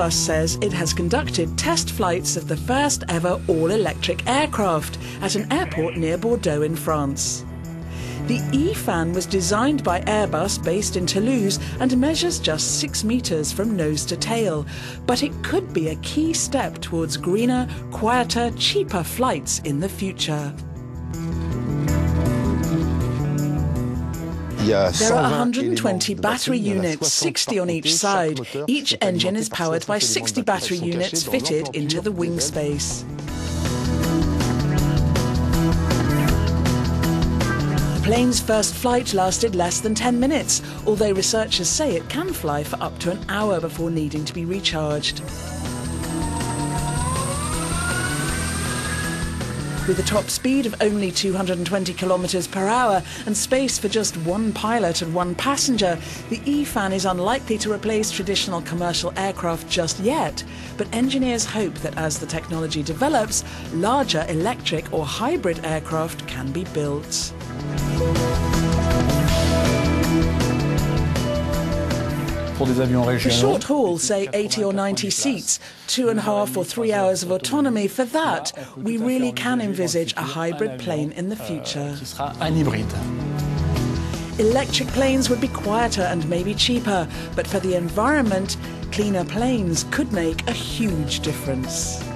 Airbus says it has conducted test flights of the first ever all electric aircraft at an airport near Bordeaux in France. The E-Fan was designed by Airbus based in Toulouse and measures just six metres from nose to tail. But it could be a key step towards greener, quieter, cheaper flights in the future. There are 120 battery units, 60 on each side. Each engine is powered by 60 battery units fitted into the wing space. The plane's first flight lasted less than 10 minutes, although researchers say it can fly for up to an hour before needing to be recharged. With a top speed of only 220 kilometres per hour and space for just one pilot and one passenger, the E-Fan is unlikely to replace traditional commercial aircraft just yet. But engineers hope that as the technology develops, larger electric or hybrid aircraft can be built. For short haul, say 80 or 90 seats, two and a half or three hours of autonomy, for that, we really can envisage a hybrid plane in the future. Electric planes would be quieter and maybe cheaper, but for the environment, cleaner planes could make a huge difference.